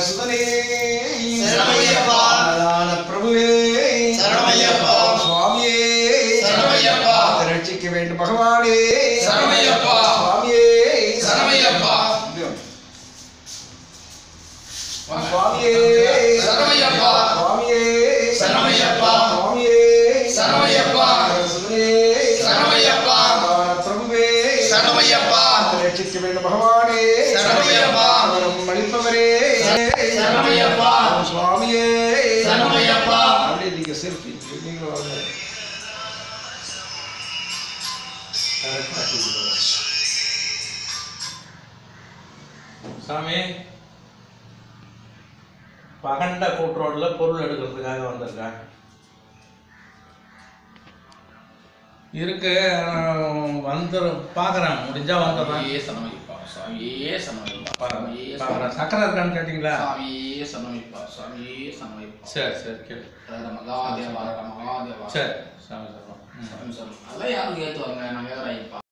சுதனே பிரபுவே. சுவாமியே. ரட்சிக்க வேண்டும் பகவானே. சரணமையப்பா. சுவாமியே. சரணமையப்பா. சரணமையப்பா. சுவாமியே சரணமையப்பா. அப்படியே நீங்க செல்ஃபி நீங்களும் வாங்க. சாமி பகண்ட கூட்டுரோட்ல பொருள் எடுக்கிறதுக்காக வந்திருக்கேன் இருக்கு வந்து பார்க்குறேன் முடிஞ்சா வந்துடுறேன் சரணமையப்பா. சுவாமியே சரணமையப்பா. சுவாமியே சக்கரை இருக்கான்னு கேட்டிங்களா சுவாமியே சரணமையப்பா. சுவாமியே சரணமையப்பா. சரி சரி கேளு மகாதேவா மகாதேவா சரி சாமி சொல்கிறோம் சாமி சொல்லு. அதெல்லாம் யாரும் கேட்டு வாங்க நான் கேட்குறேன்